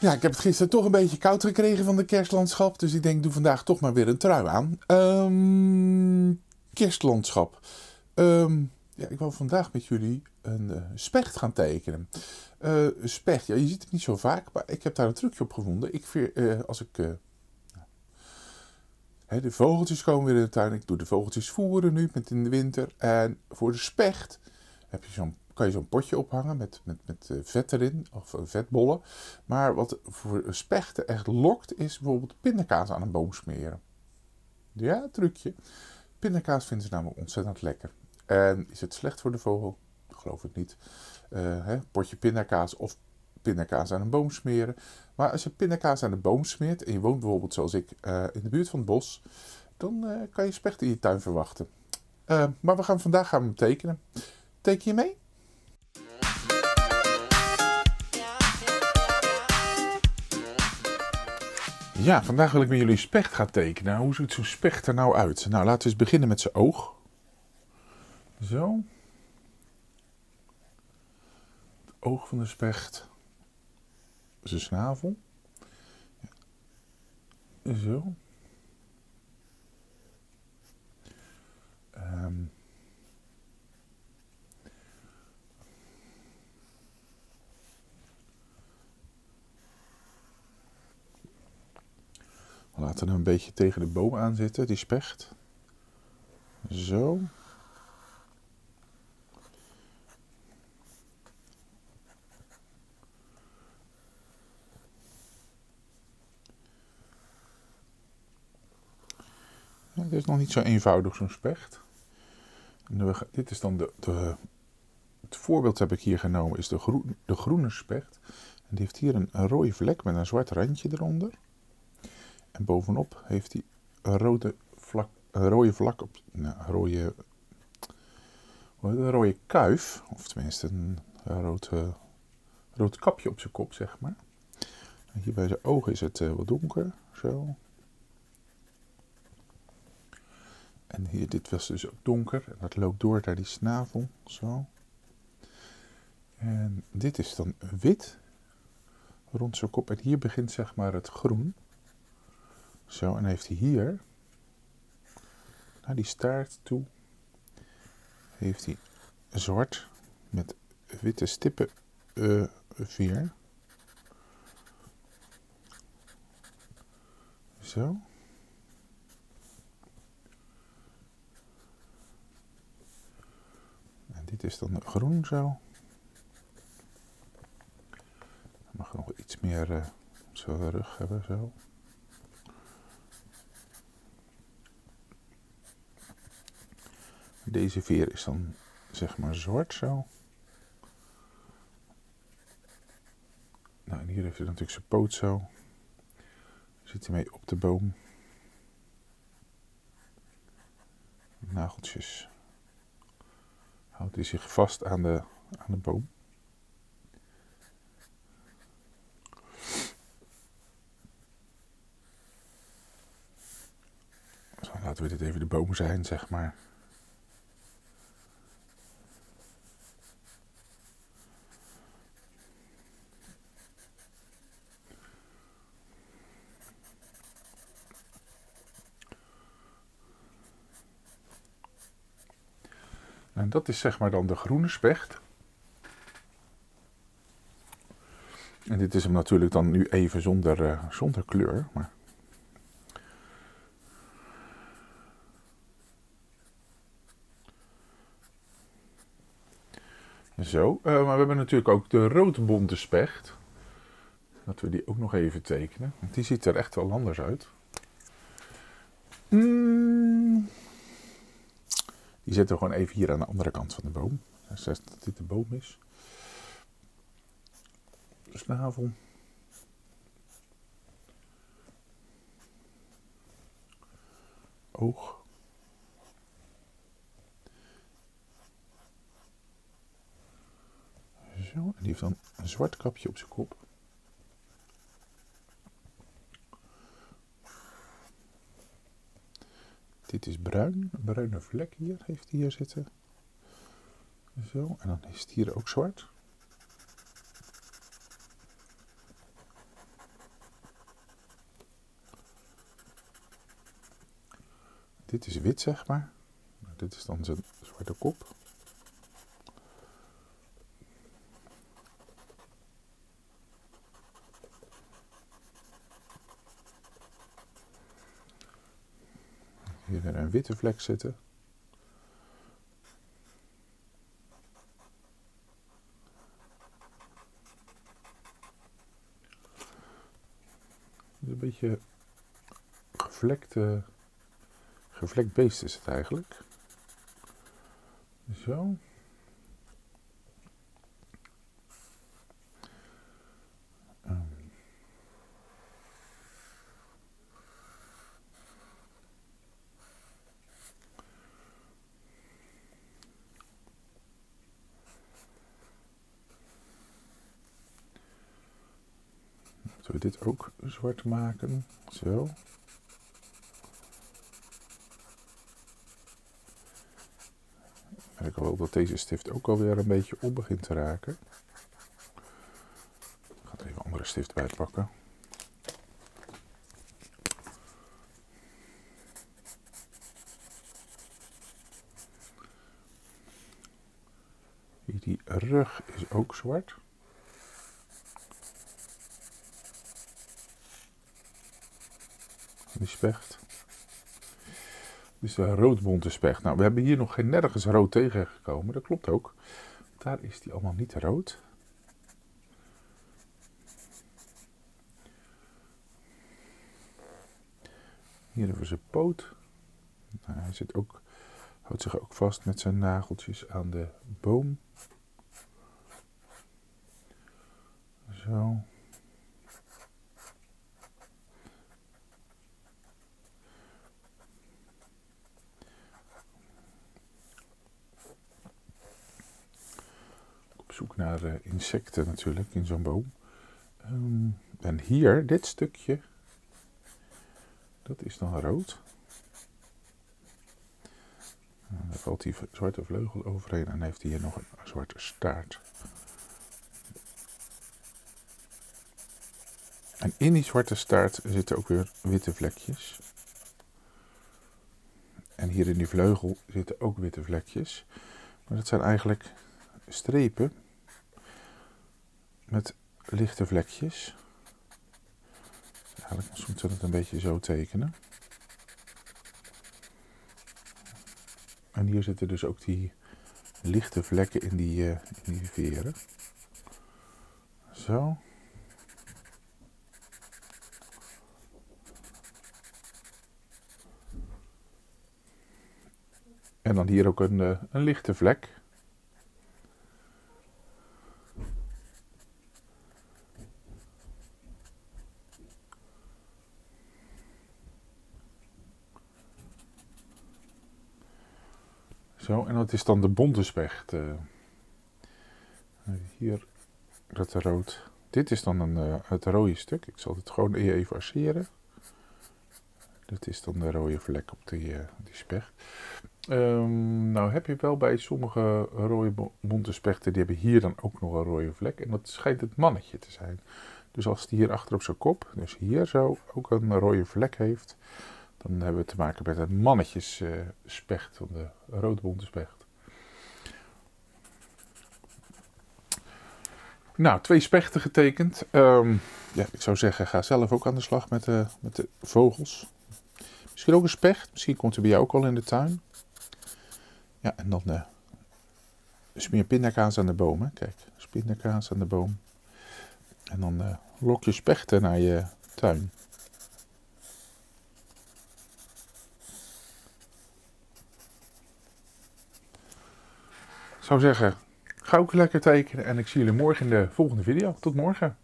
Ja, ik heb het gisteren toch een beetje koud gekregen van de kerstlandschap. Dus ik denk, doe vandaag toch maar weer een trui aan. Ehm, kerstlandschap. Ehm, ja, ik wil vandaag met jullie een uh, specht gaan tekenen. Uh, specht, ja, je ziet het niet zo vaak, maar ik heb daar een trucje op gevonden. Ik vind, uh, als ik... De vogeltjes komen weer in de tuin. Ik doe de vogeltjes voeren nu, met in de winter. En voor de specht heb je zo'n kan je zo'n potje ophangen met, met, met vet erin, of vetbollen. Maar wat voor spechten echt lokt, is bijvoorbeeld pindakaas aan een boom smeren. Ja, trucje. Pindakaas vinden ze namelijk ontzettend lekker. En is het slecht voor de vogel? Geloof ik niet. Uh, hè, potje pindakaas of pindakaas aan een boom smeren. Maar als je pindakaas aan de boom smeert en je woont bijvoorbeeld zoals ik in de buurt van het bos, dan kan je spechten in je tuin verwachten. maar we gaan vandaag gaan we hem tekenen. Teken je mee? Ja, vandaag wil ik met jullie specht gaan tekenen. Hoe ziet zo'n specht er nou uit? Nou, laten we eens beginnen met zijn oog. Zo. Het oog van de specht. Zijn snavel. Zo. Um. Laten we hem een beetje tegen de boom aan zitten, die specht. Zo. Dit is nog niet zo eenvoudig, zo'n specht. dit is dan de, de, het voorbeeld heb ik hier genomen, is de, de groene specht. En die heeft hier een rode vlek met een zwart randje eronder. En bovenop heeft hij een rode vlak, een rode vlak op, nou, rode, een rode kuif, of tenminste een rood, uh, rood kapje op zijn kop, zeg maar. En hier bij zijn ogen is het uh, wat donker, zo. En hier, dit was dus ook donker. En dat loopt door naar die snavel, zo. En dit is dan wit, rond zijn kop. En hier begint zeg maar het groen. Zo, en heeft hij hier, naar die staart toe, heeft hij zwart met witte stippen uh, vier. Zo. En dit is dan groen zo. mag nog iets meer uh, zo rug hebben zo. Deze veer is dan zeg maar zwart zo. Nou, en hier heeft hij natuurlijk zijn poot zo. Zit hij mee op de boom. Nageltjes. Houdt hij zich vast aan de, aan de boom. Zo, laten we dit even de boom zijn, zeg maar. En dat is zeg maar dan de groene specht. En dit is hem natuurlijk dan nu even zonder, uh, zonder kleur. Maar... Zo, uh, maar we hebben natuurlijk ook de roodbonte specht. Laten we die ook nog even tekenen. Want die ziet er echt wel anders uit. Mm. Die zetten we gewoon even hier aan de andere kant van de boom. Dat dit de boom is. Snavel. Oog. Zo, en die heeft dan een zwart kapje op zijn kop. Dit is bruin, een bruine vlek hier heeft hij hier zitten. Zo, en dan is het hier ook zwart. Dit is wit, zeg maar. Dit is dan zijn zwarte kop. Een witte vlek zitten. Een beetje gevlekte, gevlekt beest is het eigenlijk. Zo. Zullen we dit ook zwart maken? Zo. Ik wel dat deze stift ook alweer een beetje op begint te raken. Ik ga er even een andere stift bij pakken. Die rug is ook zwart. Specht. Dit is de roodbonte specht. Nou, we hebben hier nog geen nergens rood tegengekomen. Dat klopt ook. Daar is die allemaal niet rood. Hier hebben we zijn poot. Nou, hij zit ook, houdt zich ook vast met zijn nageltjes aan de boom. Zo. Zoek naar uh, insecten natuurlijk in zo'n boom. Um, en hier, dit stukje, dat is dan rood. En valt die zwarte vleugel overheen en heeft hij hier nog een zwarte staart. En in die zwarte staart zitten ook weer witte vlekjes. En hier in die vleugel zitten ook witte vlekjes. Maar dat zijn eigenlijk strepen met lichte vlekjes. Eigenlijk moeten we het een beetje zo tekenen. En hier zitten dus ook die lichte vlekken in die, uh, die veren. Zo. En dan hier ook een, uh, een lichte vlek. Zo, en dat is dan de bonte specht. Uh, hier, dat rood. Dit is dan een, uh, het rode stuk. Ik zal het gewoon even arceren. Dat is dan de rode vlek op die, uh, die specht. Um, nou heb je wel bij sommige rode bonte spechten, die hebben hier dan ook nog een rode vlek. En dat schijnt het mannetje te zijn. Dus als die hier achter op zijn kop, dus hier zo, ook een rode vlek heeft, dan hebben we te maken met het mannetjesspecht van de roodbonte specht. Nou, twee spechten getekend. Um, ja, ik zou zeggen, ga zelf ook aan de slag met de, met de vogels. Misschien ook een specht. Misschien komt er bij jou ook al in de tuin. Ja, en dan uh, smeer pindakaas aan de boom. Hè. Kijk, aan de boom. En dan lok je spechten naar je tuin. Zou zeggen, ga ook lekker tekenen en ik zie jullie morgen in de volgende video. Tot morgen.